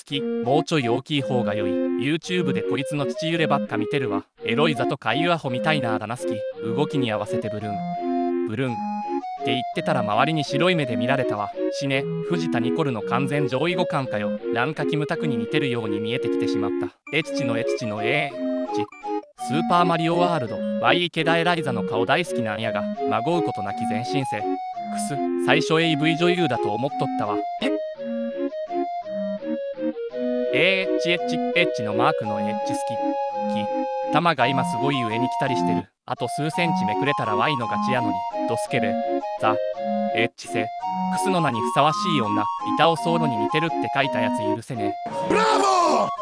好きもうちょい大きい方が良い。YouTube でこいつの父揺ればっか見てるわ。エロいざとかゆアホみたいなあだ名好き。動きに合わせてブルン。ブルン。って言ってたら周りに白い目で見られたわ。死ね。藤田ニコルの完全上位互換かよ。ランカキムタクに似てるように見えてきてしまった。エチチのエチチのえー。チスーパーマリオワールド。ワイ池田エライザの顔大好きなんやがまごうことなき全身性くす最初 AV 女優だと思っとったわ。えエッチエッチエッチのマークのエッチ好き。き玉が今すごい上に来たりしてる。あと数センチめくれたら Y のガチやのに。ドスケベ。ザ。エッチセクスの名にふさわしい女。板尾ソードに似てるって書いたやつ許せねえ。ブラボー